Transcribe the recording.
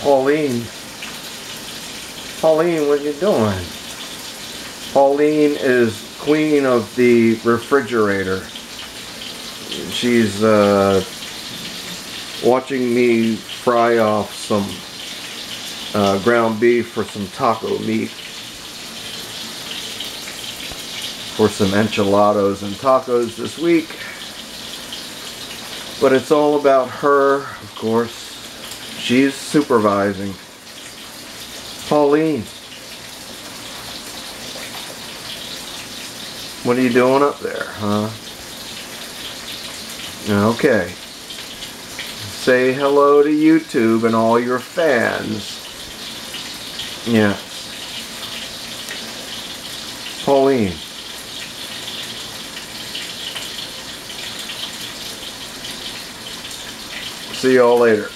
Pauline. Pauline, what are you doing? Pauline is queen of the refrigerator. She's uh, watching me fry off some uh, ground beef for some taco meat for some enchiladas and tacos this week. But it's all about her, of course. She's supervising. Pauline. What are you doing up there, huh? Okay. Say hello to YouTube and all your fans. Yeah. Pauline. See y'all later.